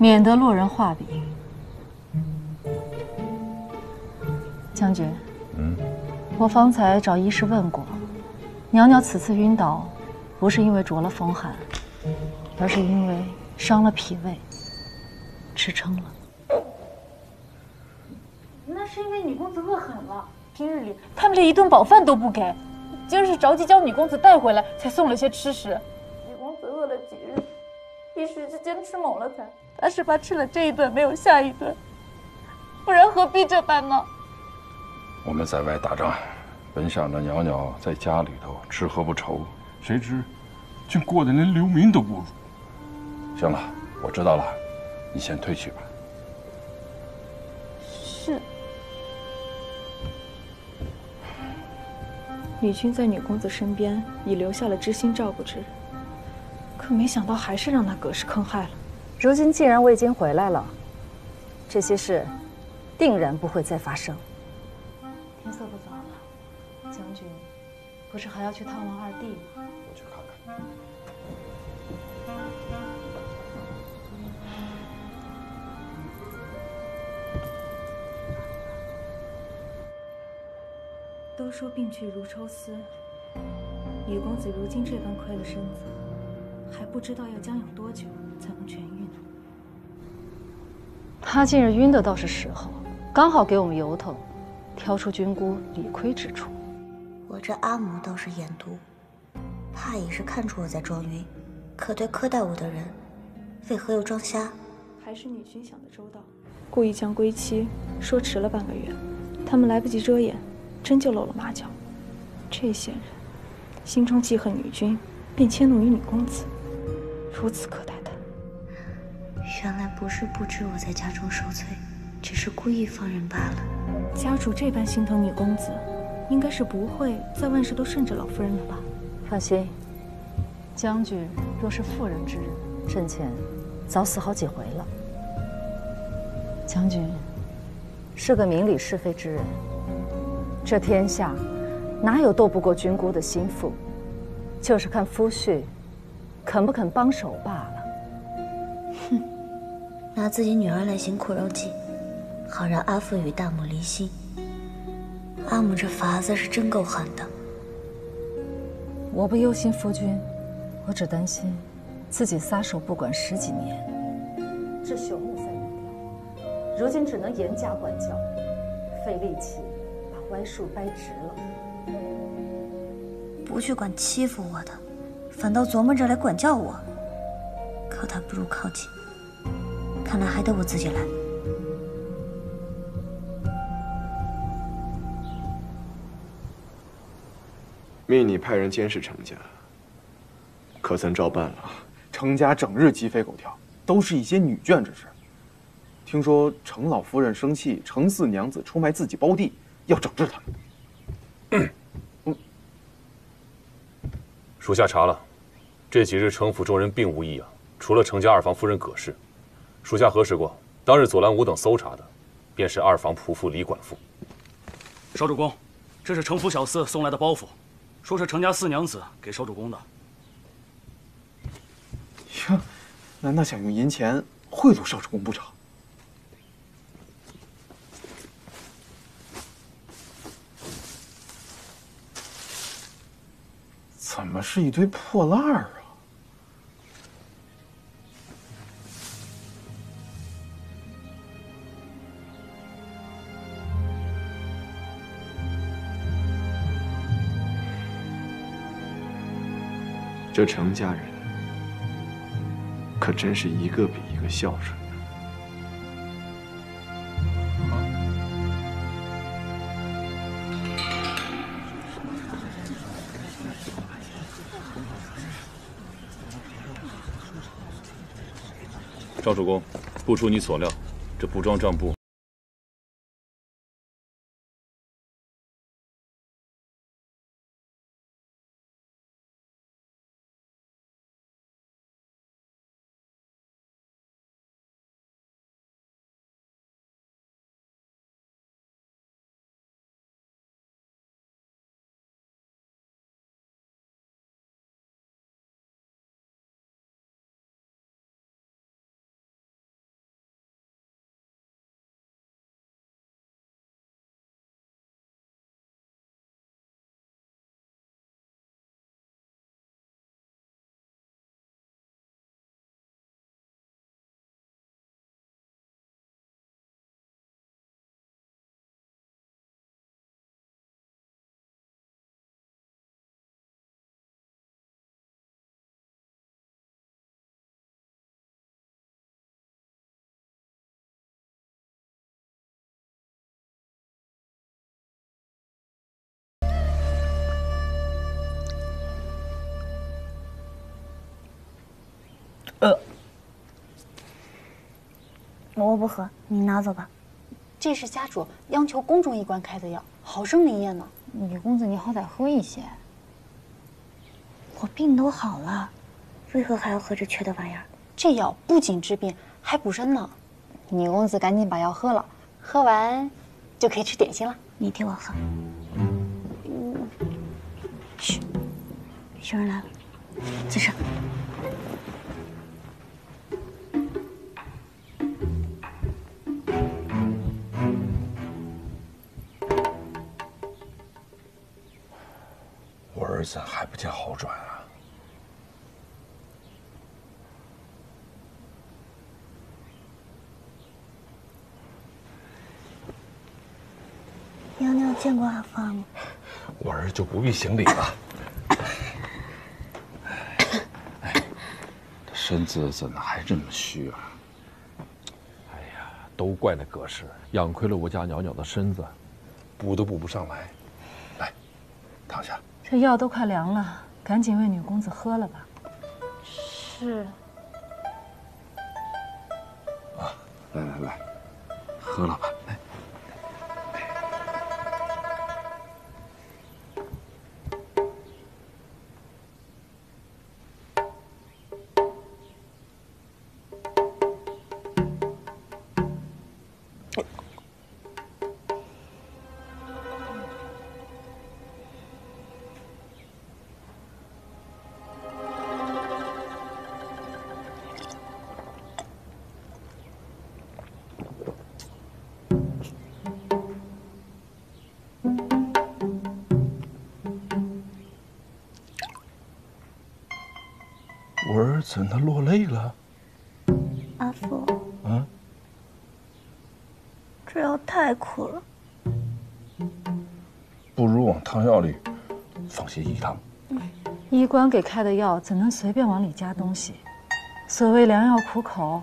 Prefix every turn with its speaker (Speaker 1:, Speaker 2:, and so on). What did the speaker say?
Speaker 1: 免得落人画柄。将军，
Speaker 2: 嗯，
Speaker 1: 我方才找医师问过，娘娘此次晕倒，不是因为着了风寒，而是因为伤了脾胃，吃撑了。
Speaker 3: 那是因为女公子饿狠了，平日里他们连一顿饱饭都不给，今儿是着急将女公子带回来，才送了些吃食。女公子饿了几日，一时之间吃猛了才，他是怕吃了这一顿没有下一顿，不然何必这般呢？
Speaker 2: 我们在外打仗，本想着袅袅在家里头吃喝不愁，谁知竟过得连流民都不如。行了，我知道了，你先退去吧。
Speaker 3: 是。女君在女公子身边已留下了知心照顾之人，可没想到还是让那葛氏坑害了。
Speaker 1: 如今既然我已经回来了，这些事定然不会再发生。天色不早了，将军不是还要去探望二弟吗？
Speaker 2: 我去看看。
Speaker 3: 都说病去如抽丝，女公子如今这般亏了身子，还不知道要将养多久才能痊愈呢。
Speaker 1: 他近日晕的倒是时候，刚好给我们由头挑出君姑理亏之处。
Speaker 4: 我这阿母倒是眼毒，怕也是看出我在装晕。可对苛待我的人，为何又装瞎？
Speaker 3: 还是女君想的周到，故意将归期说迟了半个月，他们来不及遮掩，真就露了马脚。这些人心中记恨女君，便迁怒于女公子，如此苛待她。
Speaker 4: 原来不是不知我在家中受罪，只是故意放人罢了。
Speaker 3: 家主这般心疼女公子，应该是不会再万事都顺着老夫人了吧？
Speaker 1: 放心，将军若是妇人之仁，朕前早死好几回了。将军是个明理是非之人，这天下哪有斗不过君姑的心腹？就是看夫婿肯不肯帮手罢了。
Speaker 4: 哼，拿自己女儿来行苦肉计，好让阿父与大母离心。阿母这法子是真够狠的。
Speaker 1: 我不忧心夫君，我只担心自己撒手不管十几年，这朽木才能掉，如今只能严加管教，费力气把歪树掰直了。
Speaker 4: 不去管欺负我的，反倒琢磨着来管教我，靠他不如靠近，看来还得我自己来。
Speaker 5: 命你派人监视程家，可曾照办了？
Speaker 6: 程家整日鸡飞狗跳，都是一些女眷之事。听说程老夫人生气，程四娘子出卖自己胞弟，要整治他们。
Speaker 7: 属下查了，这几日城府中人并无异样，除了程家二房夫人葛氏。属下核实过，当日左蓝武等搜查的，便是二房仆妇李管妇。
Speaker 8: 少主公，这是程府小厮送来的包袱，说是程家四娘子给少主公的。
Speaker 6: 哟，难道想用银钱贿赂少主公不成？怎么是一堆破烂儿啊？
Speaker 5: 这程家人可真是一个比一个孝顺。
Speaker 7: 赵主公，不出你所料，这布庄账簿
Speaker 4: 呃，我不喝，你拿走吧。
Speaker 3: 这是家主央求宫中医官开的药，好生灵验呢。女公子，你好歹喝一些。
Speaker 4: 我病都好了，为何还要喝这缺德玩意儿？
Speaker 3: 这药不仅治病，还补身呢。女公子赶紧把药喝了，喝完就可以吃点心了。
Speaker 4: 你替我喝。嘘，有人来了，起身。
Speaker 2: 儿子还不见好转啊！
Speaker 4: 娘娘见过阿芳吗？
Speaker 2: 我儿就不必行礼了。哎，这身子怎么还这么虚啊？
Speaker 9: 哎呀，都怪那葛氏养亏了我家袅袅的身子，
Speaker 2: 补都补不上来。来，躺下。
Speaker 1: 这药都快凉了，赶紧为女公子喝了吧。
Speaker 3: 是。
Speaker 2: 啊，来来来，喝了吧，来。我儿子他落泪了。
Speaker 4: 阿父，
Speaker 2: 啊，
Speaker 4: 这药太苦了。
Speaker 2: 不如往汤药里放些饴汤。
Speaker 1: 医官给开的药怎能随便往里加东西？所谓良药苦口，